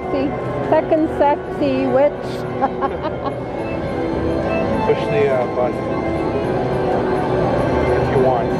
sexy, second sexy witch. Push the uh, button if you want.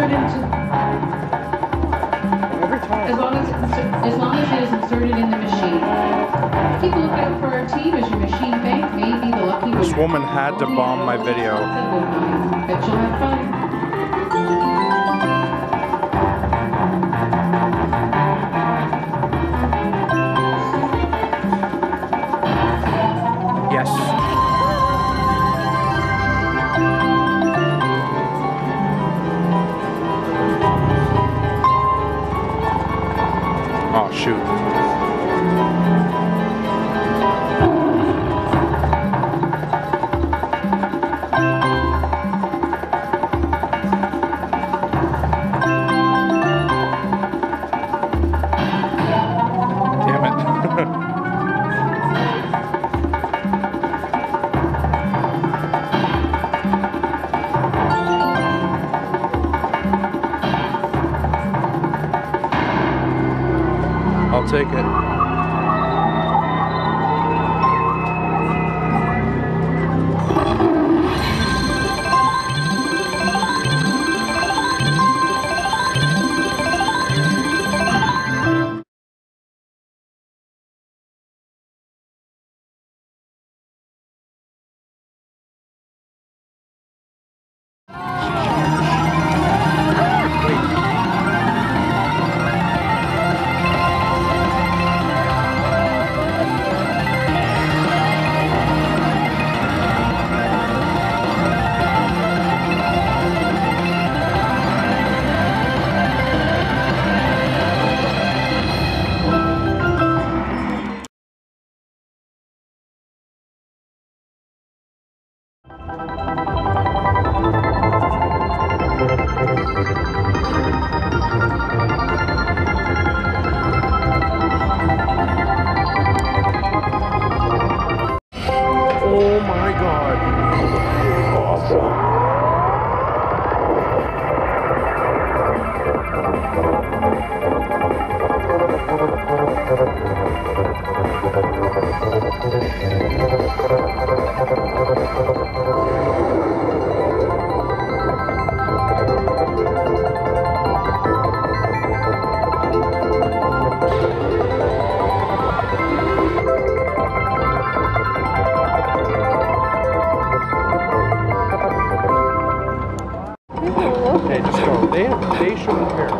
Insert into, Every as long as, as long as it is inserted in the machine. Keep a lookout for our team as your machine bank may be the lucky. This woman had to bomb my video. Bet you'll have fun. Hey, just go. They they shouldn't care.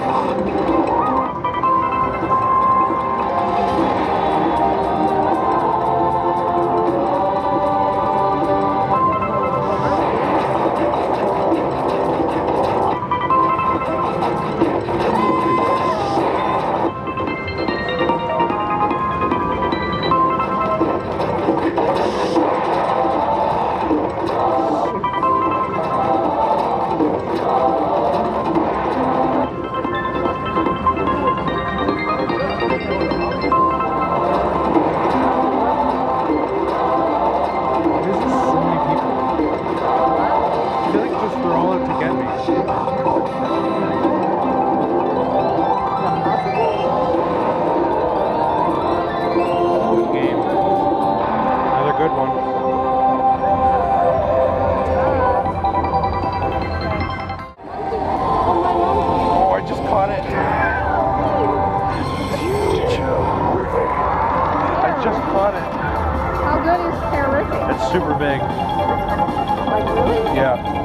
Oh. Big. Like really? Yeah.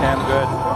Damn good.